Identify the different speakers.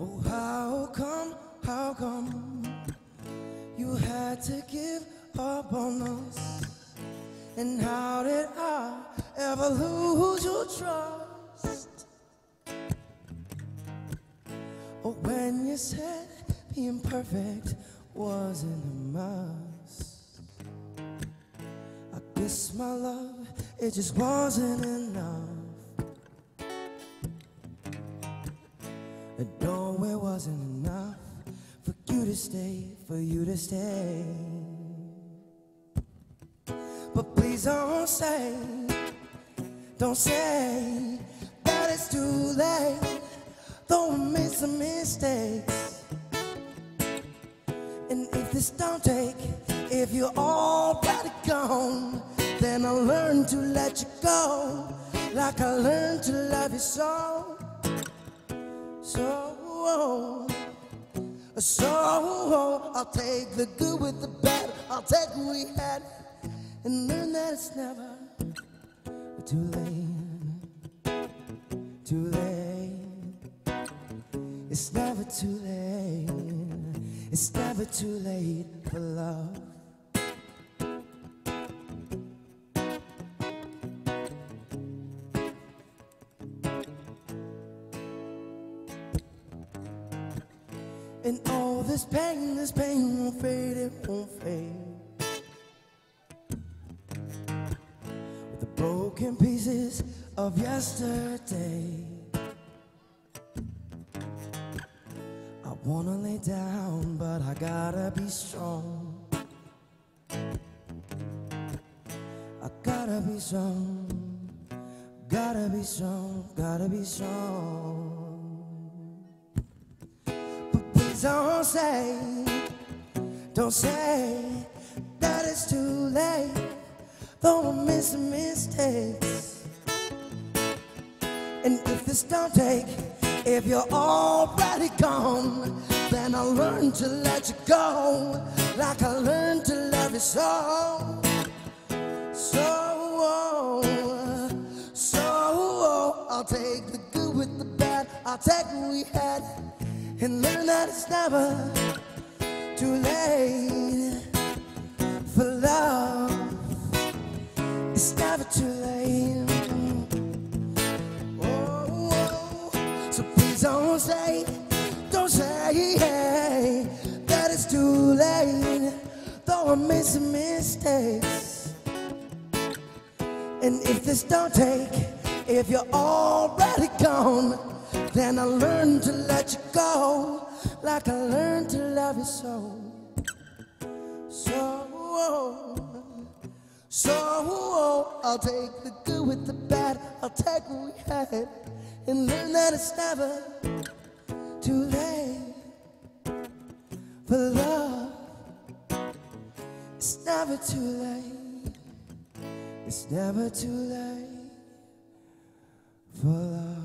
Speaker 1: Oh, how come, how come you had to give up on us? And how did I ever lose your trust? Oh, when you said being perfect wasn't a must. I guess my love, it just wasn't enough. And no, it wasn't enough for you to stay, for you to stay. But please don't say, don't say that it's too late. Though we made some mistakes. And if this don't take, if you're already gone, then I'll learn to let you go. Like I learned to love you so. So, so I'll take the good with the bad. I'll take what we had and learn that it's never too late. Too late. It's never too late. It's never too late for love. And all this pain, this pain won't fade, it won't fade. With the broken pieces of yesterday. Wanna lay down, but I gotta be strong. I gotta be strong, gotta be strong, gotta be strong. But please don't say, don't say that it's too late. I'm missing mistakes. And if this don't take, if you're already gone, then I'll learn to let you go. Like I learned to love you so. So, so I'll take the good with the bad. I'll take what we had and learn that it's never too late don't say, don't say that it's too late. Though I made some mistakes. And if this don't take, if you're already gone, then I learn to let you go, like I learned to love you so. So, so I'll take the good with the bad. I'll take what we had and learn that it's never too late for love. It's never too late. It's never too late for love.